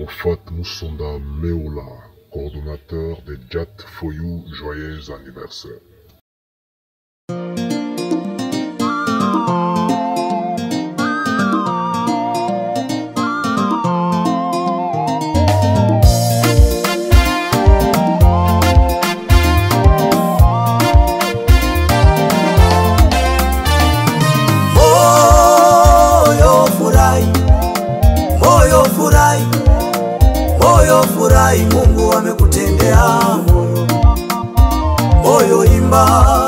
Moffat Moussonda Meola, coordonnateur des Jat Foyou, joyeux anniversaire. Moyo furahi, Mungu amekutendea moyo. Imba,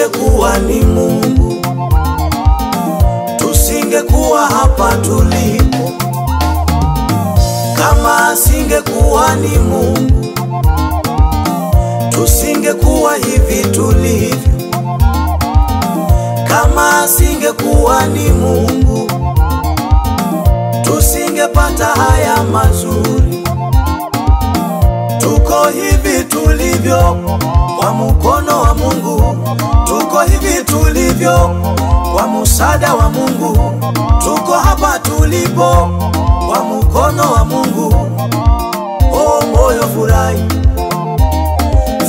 asingekuwa ni Mungu, tusingekuwa hapa tulipo. Kama asingekuwa ni Mungu, tusingekuwa hivi tulivyo. Kama asingekuwa ni Mungu, tusingepata haya mazuri. Tuko hivi tulivyo kwa mkono wa Mungu, tulivyo kwa musada wa Mungu, tuko hapa tulipo kwa mkono wa Mungu. O moyo furahi,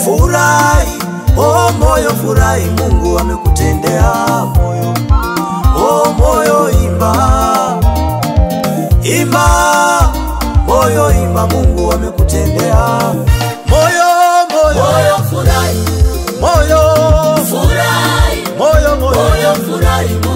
furahi, o moyo furahi, Mungu amekutendea moyo. O moyo imba, imba, moyo imba, Mungu amekutendea moyo, moyo, moyo furahi, moyo body.